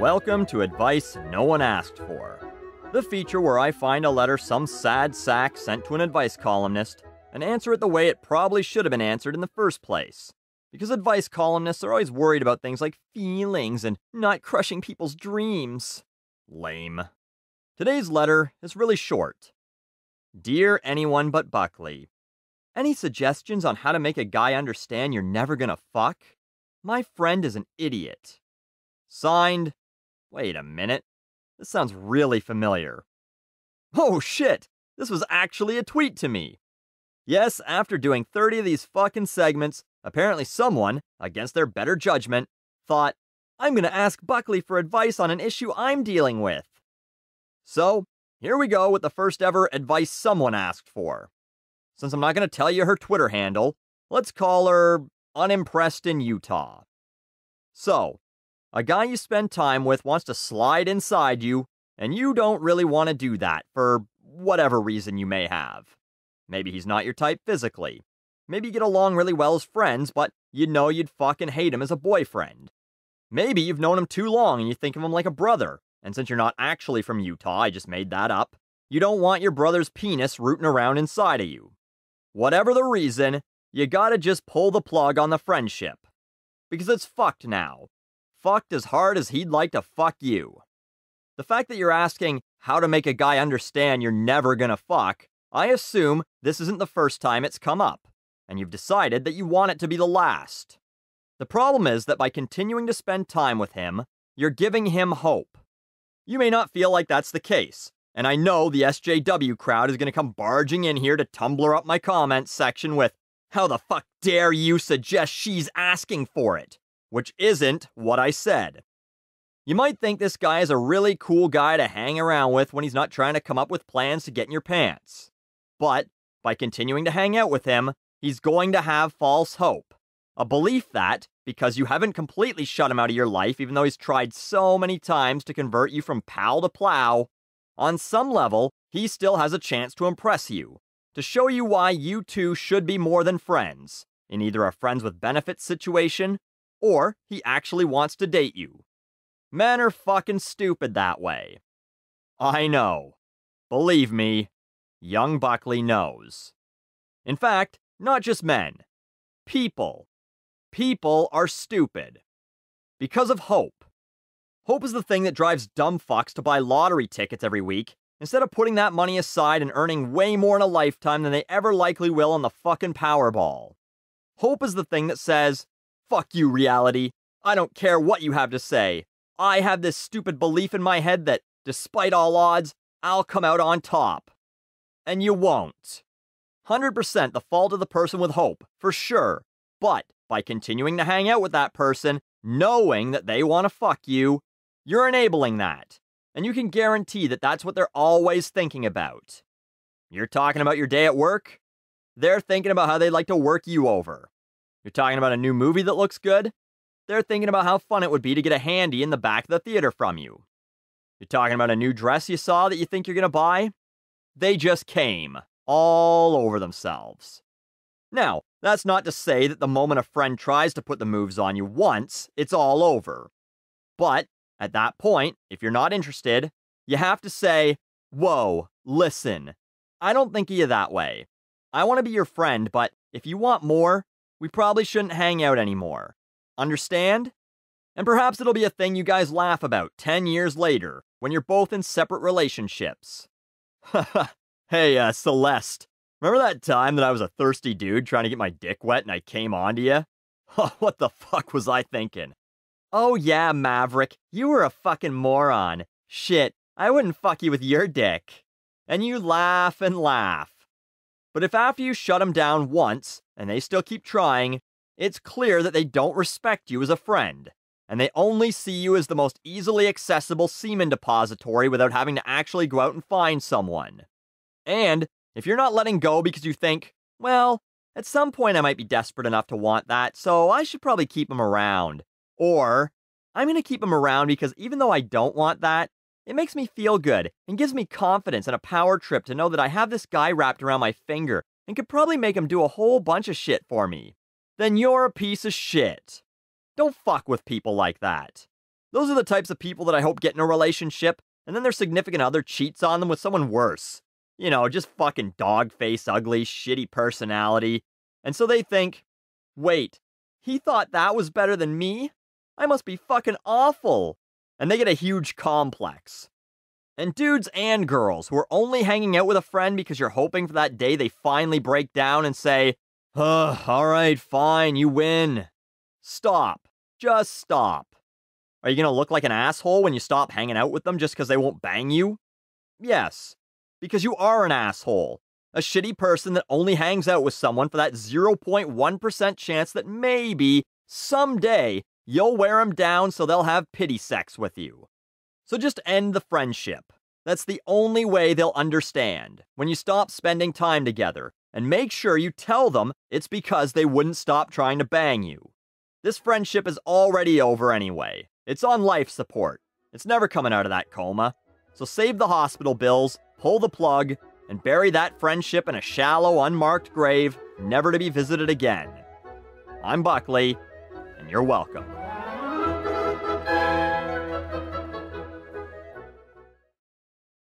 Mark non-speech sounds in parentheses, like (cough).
Welcome to Advice No One Asked For, the feature where I find a letter some sad sack sent to an advice columnist and answer it the way it probably should have been answered in the first place. Because advice columnists are always worried about things like feelings and not crushing people's dreams. Lame. Today's letter is really short. Dear anyone but Buckley, any suggestions on how to make a guy understand you're never gonna fuck? My friend is an idiot. Signed, wait a minute, this sounds really familiar. Oh shit, this was actually a tweet to me. Yes, after doing 30 of these fucking segments, apparently someone, against their better judgment, thought, I'm gonna ask Buckley for advice on an issue I'm dealing with. So, here we go with the first ever advice someone asked for. Since I'm not gonna tell you her Twitter handle, let's call her Unimpressed in Utah. So, a guy you spend time with wants to slide inside you, and you don't really want to do that for whatever reason you may have. Maybe he's not your type physically. Maybe you get along really well as friends, but you know you'd fucking hate him as a boyfriend. Maybe you've known him too long and you think of him like a brother, and since you're not actually from Utah, I just made that up, you don't want your brother's penis rooting around inside of you. Whatever the reason, you gotta just pull the plug on the friendship. Because it's fucked now, fucked as hard as he'd like to fuck you. The fact that you're asking how to make a guy understand you're never gonna fuck, I assume this isn't the first time it's come up, and you've decided that you want it to be the last. The problem is that by continuing to spend time with him, you're giving him hope. You may not feel like that's the case, and I know the SJW crowd is gonna come barging in here to Tumblr up my comments section with, How the fuck dare you suggest she's asking for it? Which isn't what I said. You might think this guy is a really cool guy to hang around with when he's not trying to come up with plans to get in your pants. But by continuing to hang out with him, he's going to have false hope. A belief that, because you haven't completely shut him out of your life, even though he's tried so many times to convert you from pal to plow, on some level, he still has a chance to impress you, to show you why you two should be more than friends, in either a friends with benefits situation or he actually wants to date you. Men are fucking stupid that way. I know. Believe me, young Buckley knows. In fact, not just men. People. People are stupid. Because of hope. Hope is the thing that drives dumb fucks to buy lottery tickets every week instead of putting that money aside and earning way more in a lifetime than they ever likely will on the fucking Powerball. Hope is the thing that says, Fuck you, reality. I don't care what you have to say. I have this stupid belief in my head that, despite all odds, I'll come out on top. And you won't. 100% the fault of the person with hope, for sure. But by continuing to hang out with that person, knowing that they want to fuck you, you're enabling that. And you can guarantee that that's what they're always thinking about. You're talking about your day at work? They're thinking about how they'd like to work you over. You're talking about a new movie that looks good? They're thinking about how fun it would be to get a handy in the back of the theater from you. You're talking about a new dress you saw that you think you're going to buy? They just came, all over themselves. Now, that's not to say that the moment a friend tries to put the moves on you once, it's all over. But at that point, if you're not interested, you have to say, Whoa, listen, I don't think of you that way. I want to be your friend, but if you want more, we probably shouldn't hang out anymore. Understand? And perhaps it'll be a thing you guys laugh about 10 years later when you're both in separate relationships. (laughs) hey, uh, Celeste. Remember that time that I was a thirsty dude trying to get my dick wet and I came onto you? (laughs) what the fuck was I thinking? Oh yeah, Maverick, you were a fucking moron. Shit, I wouldn't fuck you with your dick. And you laugh and laugh. But if after you shut him down once, and they still keep trying, it's clear that they don't respect you as a friend, and they only see you as the most easily accessible semen depository without having to actually go out and find someone. And if you're not letting go because you think, well, at some point I might be desperate enough to want that, so I should probably keep him around. Or, I'm going to keep him around because even though I don't want that, it makes me feel good and gives me confidence and a power trip to know that I have this guy wrapped around my finger and could probably make him do a whole bunch of shit for me. Then you're a piece of shit. Don't fuck with people like that. Those are the types of people that I hope get in a relationship, and then their significant other cheats on them with someone worse. You know, just fucking dog face, ugly, shitty personality. And so they think, wait, he thought that was better than me? I must be fucking awful. And they get a huge complex. And dudes and girls who are only hanging out with a friend because you're hoping for that day they finally break down and say, Ugh, alright, fine, you win. Stop. Just stop. Are you gonna look like an asshole when you stop hanging out with them just because they won't bang you? Yes, because you are an asshole. A shitty person that only hangs out with someone for that 0.1% chance that maybe, someday, you'll wear them down so they'll have pity sex with you. So just end the friendship. That's the only way they'll understand when you stop spending time together, and make sure you tell them it's because they wouldn't stop trying to bang you. This friendship is already over anyway. It's on life support. It's never coming out of that coma. So save the hospital bills, pull the plug, and bury that friendship in a shallow, unmarked grave, never to be visited again. I'm Buckley, and you're welcome.